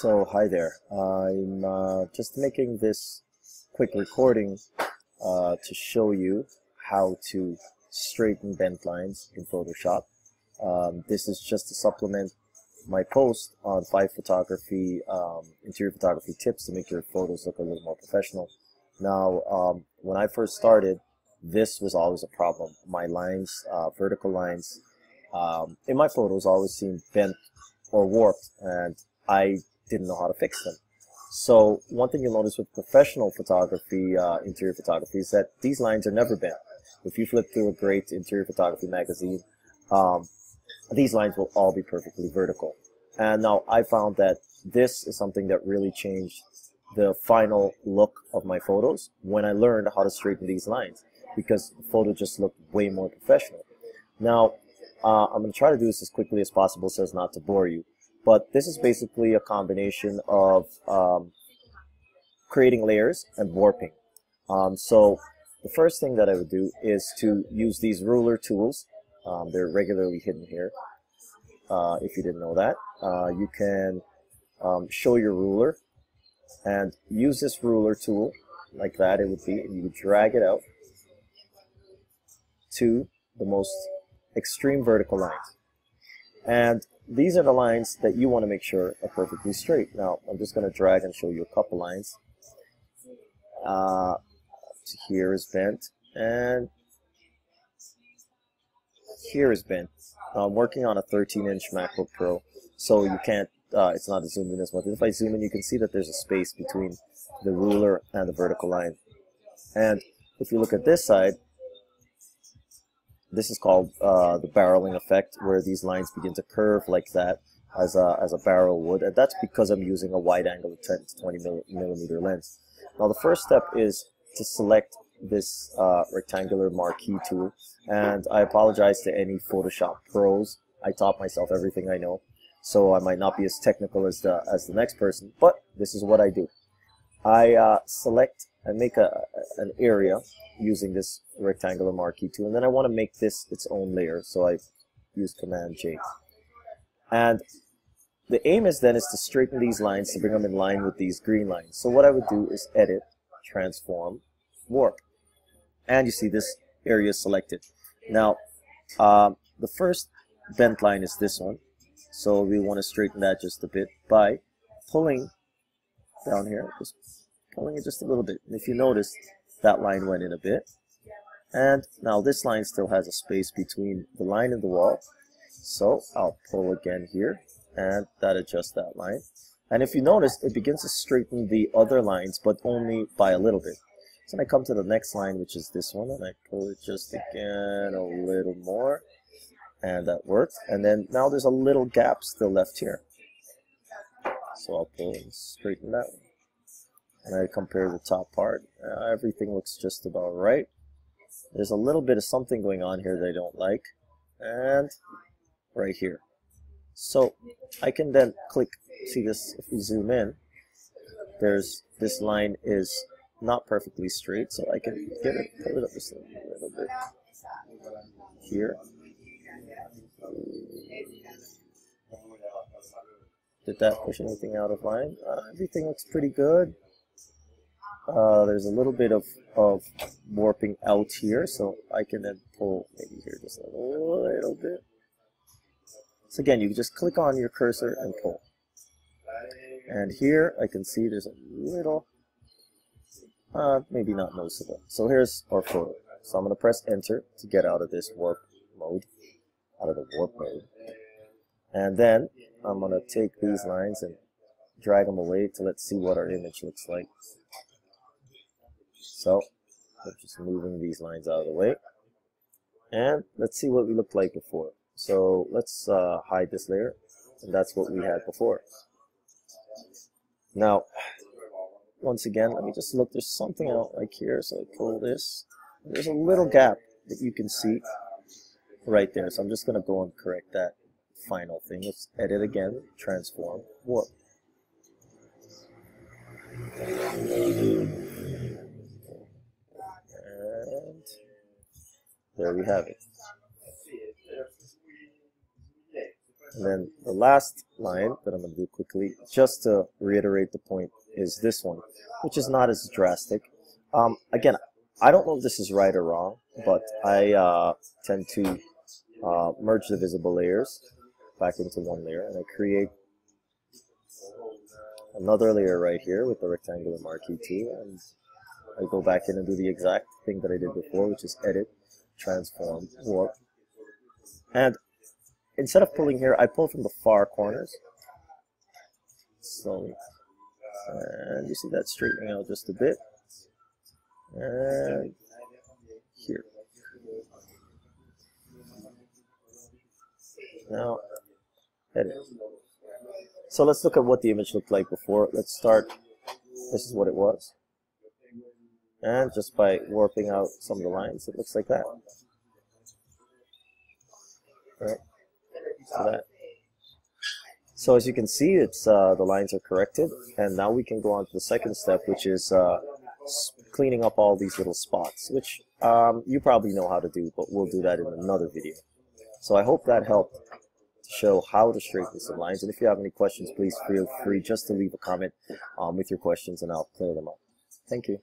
So hi there. I'm uh, just making this quick recording uh, to show you how to straighten bent lines in Photoshop. Um, this is just to supplement my post on five photography, um, interior photography tips to make your photos look a little more professional. Now, um, when I first started, this was always a problem. My lines, uh, vertical lines, um, in my photos always seemed bent or warped, and I didn't know how to fix them. So one thing you'll notice with professional photography, uh, interior photography, is that these lines are never bent. If you flip through a great interior photography magazine, um, these lines will all be perfectly vertical. And now I found that this is something that really changed the final look of my photos when I learned how to straighten these lines because the photo just looked way more professional. Now, uh, I'm going to try to do this as quickly as possible so as not to bore you. But this is basically a combination of um, creating layers and warping. Um, so the first thing that I would do is to use these ruler tools. Um, they're regularly hidden here. Uh, if you didn't know that, uh, you can um, show your ruler and use this ruler tool like that. It would be, and you would drag it out to the most extreme vertical lines. And these are the lines that you want to make sure are perfectly straight. Now, I'm just going to drag and show you a couple lines. Uh, here is bent, and here is bent. Now, I'm working on a 13-inch MacBook Pro, so you can't, uh, it's not zoomed in as much. If I zoom in, you can see that there's a space between the ruler and the vertical line. And if you look at this side, this is called uh, the barreling effect, where these lines begin to curve like that as a, as a barrel would, and that's because I'm using a wide angle of 10 to 20 millimeter lens. Now the first step is to select this uh, rectangular marquee tool, and I apologize to any Photoshop pros. I taught myself everything I know, so I might not be as technical as the, as the next person, but this is what I do. I uh, select and make a, an area using this rectangular marquee tool. And then I want to make this its own layer. So I use Command J. And the aim is then is to straighten these lines to bring them in line with these green lines. So what I would do is edit, transform, warp. And you see this area is selected. Now, um, the first bent line is this one. So we want to straighten that just a bit by pulling down here, just pulling it just a little bit. And if you notice, that line went in a bit. And now this line still has a space between the line and the wall. So I'll pull again here, and that adjusts that line. And if you notice, it begins to straighten the other lines, but only by a little bit. So I come to the next line, which is this one, and I pull it just again a little more. And that worked. And then now there's a little gap still left here. So I'll pull and straighten that one and I compare the top part, uh, everything looks just about right. There's a little bit of something going on here that I don't like, and right here. So I can then click, see this, if we zoom in, there's, this line is not perfectly straight, so I can get it, pull it up just a little bit here. Did that push anything out of line? Uh, everything looks pretty good. Uh, there's a little bit of, of warping out here, so I can then pull maybe here just a little bit. So again, you just click on your cursor and pull. And here I can see there's a little, uh, maybe not noticeable. So here's our photo. So I'm going to press enter to get out of this warp mode, out of the warp mode. And then I'm going to take these lines and drag them away to let's see what our image looks like. So just moving these lines out of the way. And let's see what we looked like before. So let's uh, hide this layer. And that's what we had before. Now, once again, let me just look. There's something I don't like here. So I pull this. There's a little gap that you can see right there. So I'm just going to go and correct that final thing. Let's edit again, transform, warp. There we have it. And then the last line that I'm going to do quickly, just to reiterate the point, is this one, which is not as drastic. Um, again, I don't know if this is right or wrong, but I uh, tend to uh, merge the visible layers back into one layer, and I create another layer right here with the rectangular marquee tool, and I go back in and do the exact thing that I did before, which is edit, transform, warp. And instead of pulling here, I pull from the far corners. Slowly. and you see that straightening out just a bit. And here. Now, edit. So let's look at what the image looked like before. Let's start. This is what it was. And just by warping out some of the lines, it looks like that. Right. So that. So as you can see, it's uh, the lines are corrected, and now we can go on to the second step, which is uh, cleaning up all these little spots, which um, you probably know how to do, but we'll do that in another video. So I hope that helped to show how to straighten some lines. And if you have any questions, please feel free just to leave a comment um, with your questions, and I'll clear them up. Thank you.